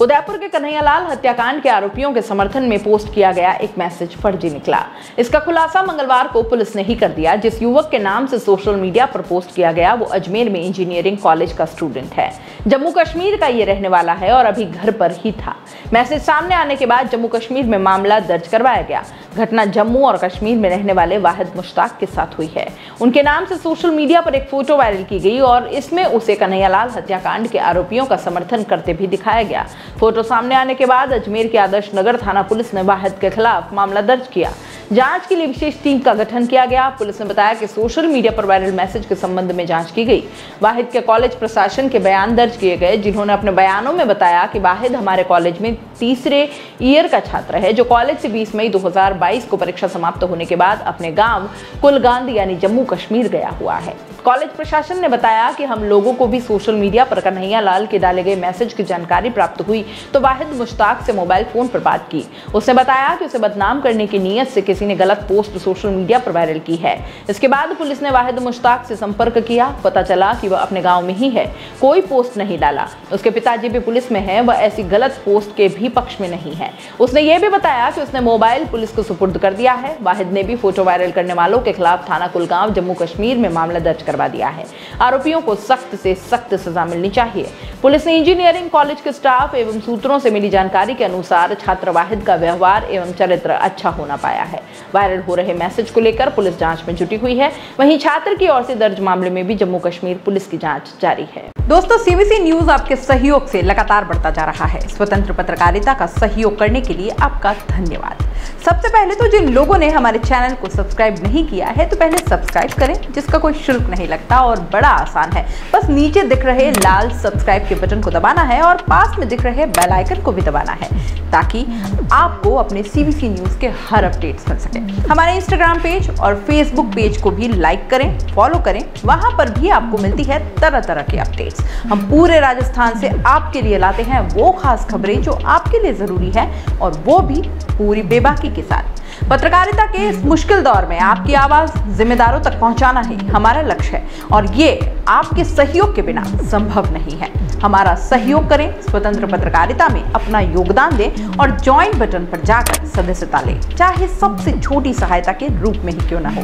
उदयपुर के कन्हैयालाल हत्याकांड के आरोपियों के समर्थन में पोस्ट किया गया, एक मैसेज फर्जी निकला। इसका खुलासा मंगलवार को पुलिस ने ही कर दिया। जिस युवक के नाम से सोशल मीडिया पर पोस्ट किया गया, वो अजमेर में इंजीनियरिंग कॉलेज का स्टूडेंट है। जम्मू कश्मीर का ये रहने वाला है और अभी घर पर ही था। मैसेज सामने आने के बाद जम्मू कश्मीर में मामला दर्ज करवाया गया। घटना जम्मू और कश्मीर में रहने वाले वाहिद मुश्ताक के साथ हुई है। उनके नाम से सोशल मीडिया पर एक फ़ोटो वायरल की गई और इसमें उसे कन्हैयालाल हत्याकांड के आरोपियों का समर्थन करते भी दिखाया गया। फ़ोटो सामने आने के बाद अजमेर के आदर्श नगर थाना पुलिस ने वाहिद के खिलाफ मामला दर्ज किया। जाँच के लिए विशेष टीम का गठन किया गया। पुलिस ने बताया कि सोशल मीडिया पर वायरल मैसेज के संबंध में जाँच की गई। वाहिद के कॉलेज प्रशासन के बयान दर्ज किए गए, जिन्होंने अपने बयानों में बताया कि वाहिद हमारे कॉलेज में तीसरे ईयर का छात्र है, जो कॉलेज से 20 मई 2022 को परीक्षा समाप्त होने के बाद अपने गाँव कुलगांद यानी जम्मू कश्मीर गया हुआ है। कॉलेज प्रशासन ने बताया कि हम लोगों को भी सोशल मीडिया पर कन्हैया लाल के डाले गए मैसेज की जानकारी प्राप्त हुई तो वाहिद मुश्ताक से मोबाइल फ़ोन पर बात की। उसने बताया कि उसे बदनाम करने की नीयत से किसी ने गलत पोस्ट सोशल मीडिया पर वायरल की है। इसके बाद पुलिस ने वाहिद मुश्ताक से संपर्क किया, पता चला कि वह अपने गाँव में ही है, कोई पोस्ट नहीं डाला। उसके पिताजी भी पुलिस में है, वह ऐसी गलत पोस्ट के भी पक्ष में नहीं है। उसने ये भी बताया कि उसने मोबाइल पुलिस को सुपुर्द कर दिया है। वाहिद ने भी फ़ोटो वायरल करने वालों के खिलाफ थाना कुलगांव, जम्मू कश्मीर में मामला दर्ज करवा दिया है। आरोपियों को सख्त से सख्त सजा मिलनी चाहिए। पुलिस ने इंजीनियरिंग कॉलेज के स्टाफ एवं सूत्रों से मिली जानकारी के अनुसार छात्र वाहिद का व्यवहार एवं चरित्र अच्छा होना पाया है। वायरल हो रहे मैसेज को लेकर पुलिस जाँच में जुटी हुई है। वहीं छात्र की ओर से दर्ज मामले में भी जम्मू कश्मीर पुलिस की जाँच जारी है। दोस्तों सीबीसी न्यूज़ आपके सहयोग से लगातार बढ़ता जा रहा है। स्वतंत्र पत्रकारिता का सहयोग करने के लिए आपका धन्यवाद। सबसे पहले तो जिन लोगों ने हमारे चैनल को सब्सक्राइब नहीं किया है तो पहले सब्सक्राइब करें, जिसका कोई शुल्क नहीं लगता और बड़ा आसान है। बस नीचे दिख रहे लाल सब्सक्राइब के बटन को दबाना है और पास में दिख रहे बेल आइकन को भी दबाना है, ताकि आपको अपने सीबीसी न्यूज़ के हर अपडेट्स मिल सके। हमारे इंस्टाग्राम पेज और फेसबुक पेज को भी लाइक करें फॉलो करें, वहाँ पर भी आपको मिलती है तरह तरह के अपडेट्स हम पूरे राजस्थान से आपके लिए लाते हैं वो खास खबरें जो आपके लिए ज़रूरी है और वो भी पूरी बेबाकी के साथ। पत्रकारिता के इस मुश्किल दौर में आपकी आवाज़ जिम्मेदारों तक पहुंचाना ही हमारा लक्ष्य है, और ये आपके सहयोग के बिना संभव नहीं है। हमारा सहयोग करें, स्वतंत्र पत्रकारिता में अपना योगदान दें और ज्वाइन बटन पर जाकर सदस्यता लें, चाहे सबसे छोटी सहायता के रूप में ही क्यों ना हो।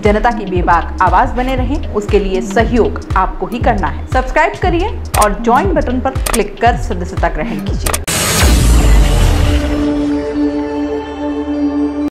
जनता की बेबाक आवाज़ बने रहें, उसके लिए सहयोग आपको ही करना है। सब्सक्राइब करिए और ज्वाइन बटन पर क्लिक कर सदस्यता ग्रहण कीजिए।